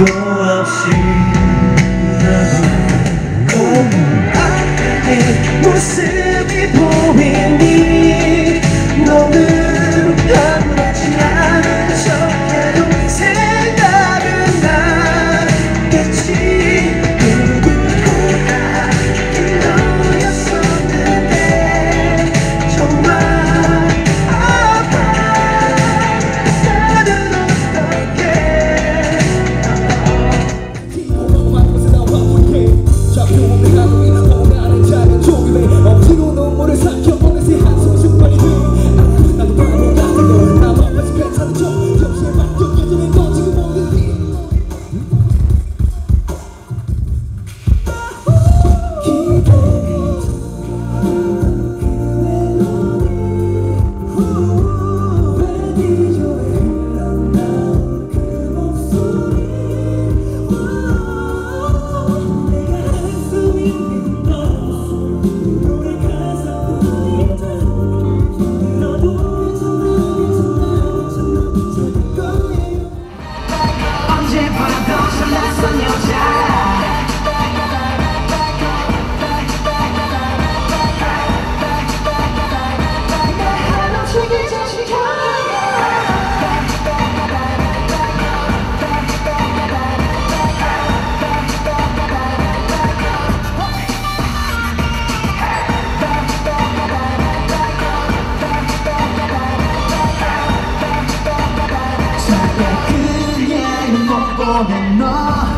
Go out, see the 그냥 못 보는 너